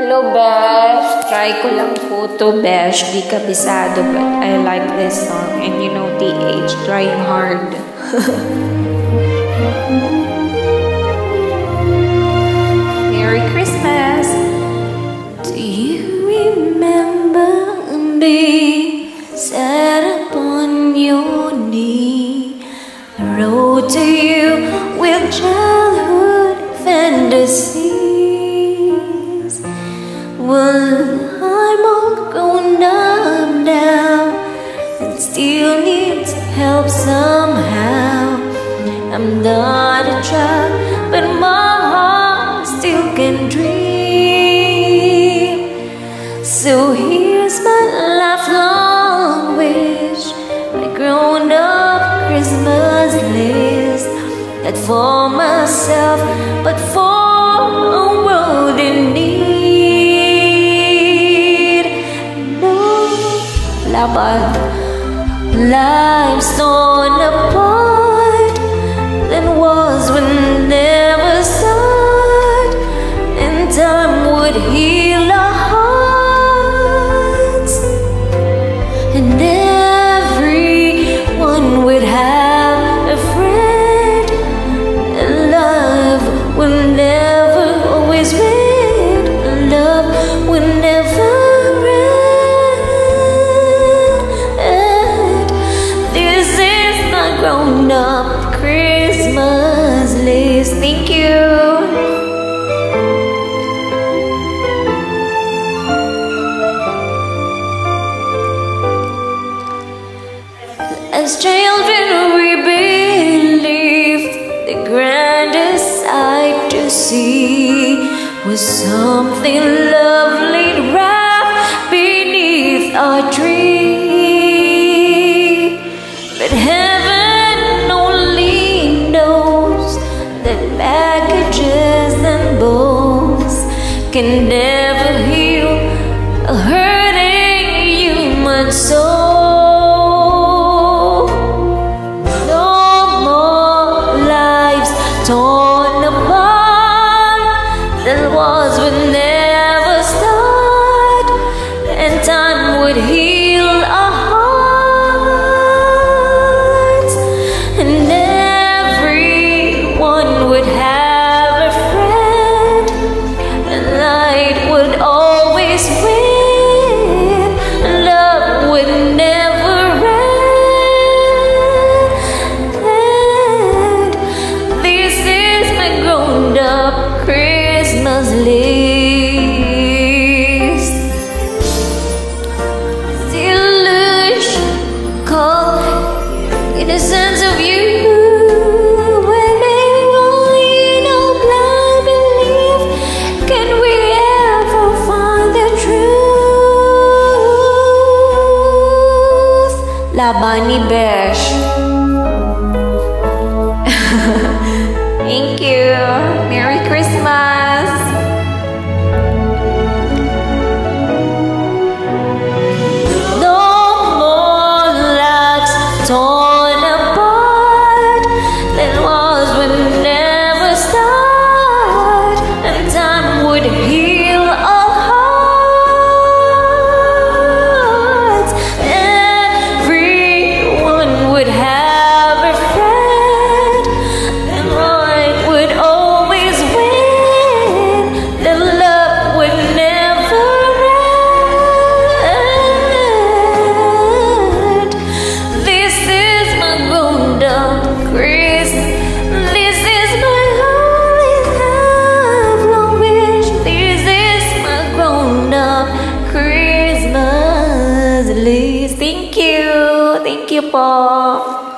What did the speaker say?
Hello, Besh. Try ko lang po to, Besh. Di kabisado, but I like this song. And you know, TH, trying hard. Merry Christmas! Do you remember me? Sat upon your knee. I wrote to you with childhood fantasies. Well, I'm all grown up now and still need help somehow. I'm not a child, but my heart still can dream. So here's my lifelong wish, my grown up Christmas list. Not for myself, but for life's torn apart. Then was would never start, and time would heal grown up Christmas list. Thank you. As children, we believed the grandest sight to see was something lovely wrapped beneath our tree. Can never heal a hurting human soul. Labani Besh. Thank you. Merry Christmas. Thank you. Thank you po.